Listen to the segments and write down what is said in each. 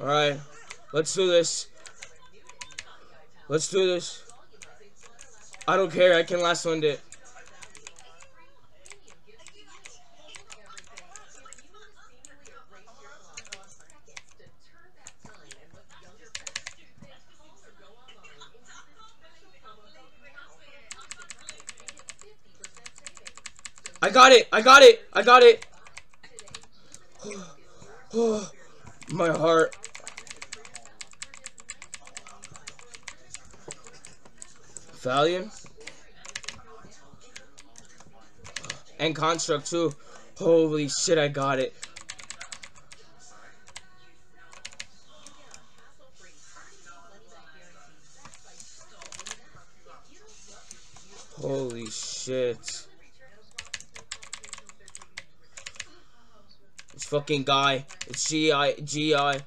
Alright. Let's do this. Let's do this. I don't care. I can last one it. I got it! I got it! I got it! My heart. Valiant. And Construct too. Holy shit, I got it. Holy shit. Fucking guy. It's GI. GI.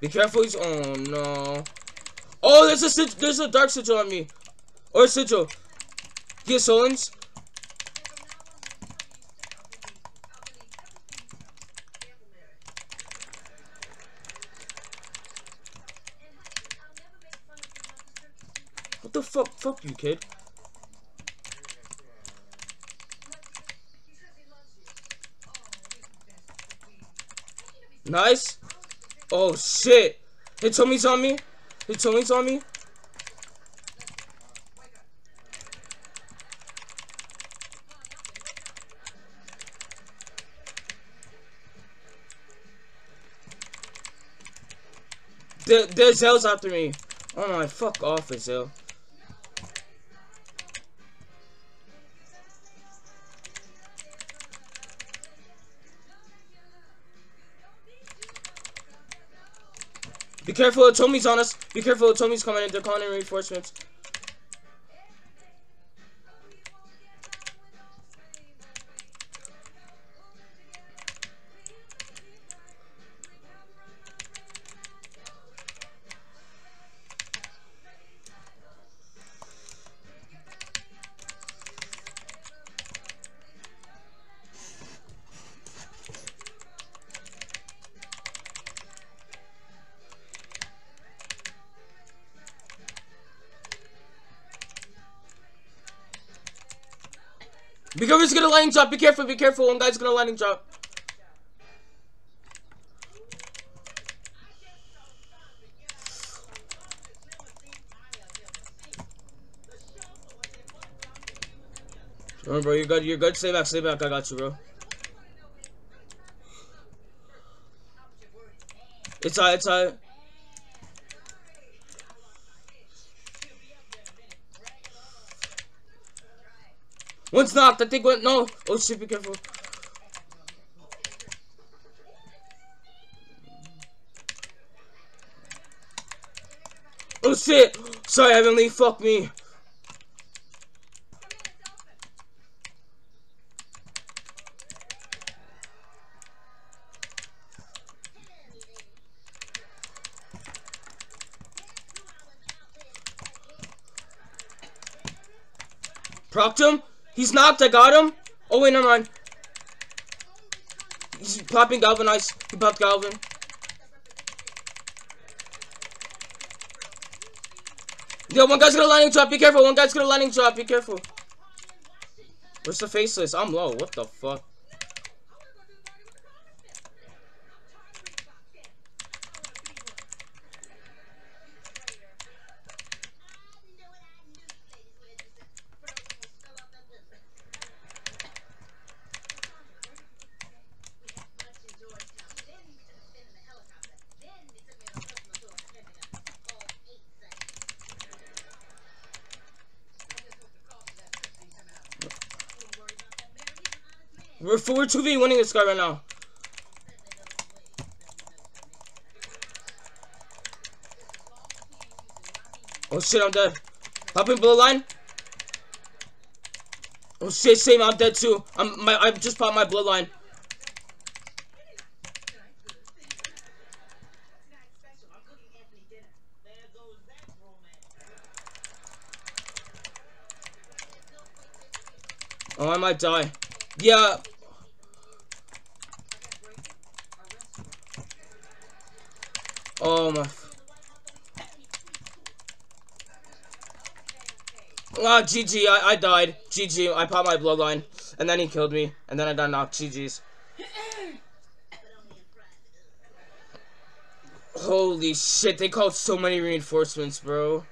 Be careful, he's- oh no. Oh, there's a there's a dark sigil on me. Or a sigil. Get Solons. What the fuck? Fuck you, kid. Nice. Oh shit! Hitomi's on me. Hitomi's on me. The the Zell's after me. Oh my, fuck off, Zell. Be careful, Tommy's on us. Be careful, Tommy's coming in. They're calling in reinforcements. Be careful, he's gonna lightning drop. Be careful, be careful. One guy's gonna lightning drop. Remember, bro, you're good. You're good. Stay back. Stay back. I got you, bro. It's alright. It's alright. One's knocked. I think one. No. Oh shit! Be careful. Oh shit! Sorry, Heavenly. Fuck me. Procked him. He's knocked. I got him. Oh wait, never mind. He's popping galvanize. He popped Galvan. Yo, one guy's gonna landing drop. Be careful. One guy's gonna landing drop. Be careful. Where's the faceless? I'm low. What the fuck? We're 4 2v winning this guy right now. Oh shit, I'm dead. Popping blue line. Oh shit, same, I'm dead too. I'm my I just popped my bloodline. Oh, I might die. Yeah. Oh my. Ah, GG, I, I died. GG, I popped my bloodline. And then he killed me. And then I done knocked. GG's. Holy shit, they called so many reinforcements, bro.